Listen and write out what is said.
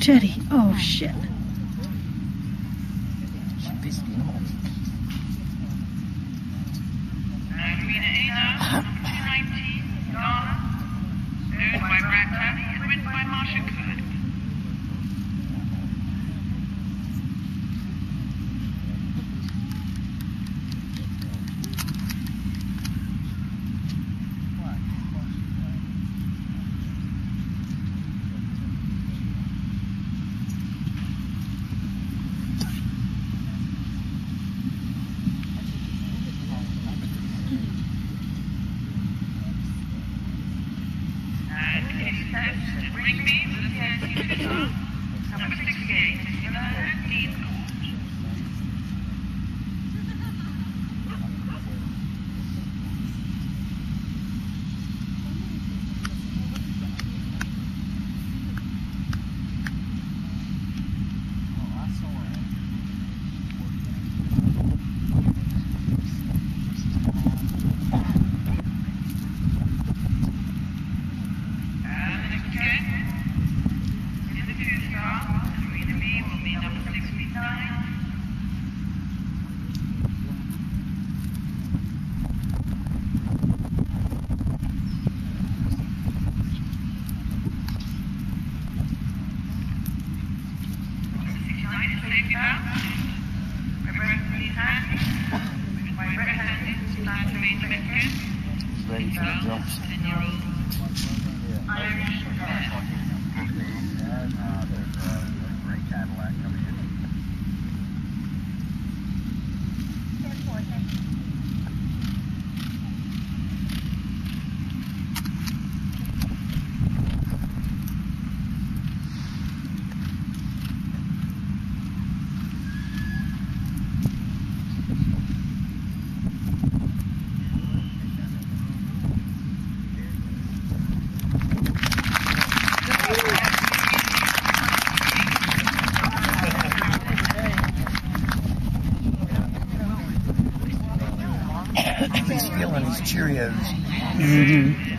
Teddy. Oh, shit. CIT guitar. Number 68, Sixty-nine is safety bound. Brett Lee Handy. Written by Brett Handy. Planned to main Metcalf. He's ready for the drops. Ten-year-old Irish He's feeling his Cheerios. Mm-hmm.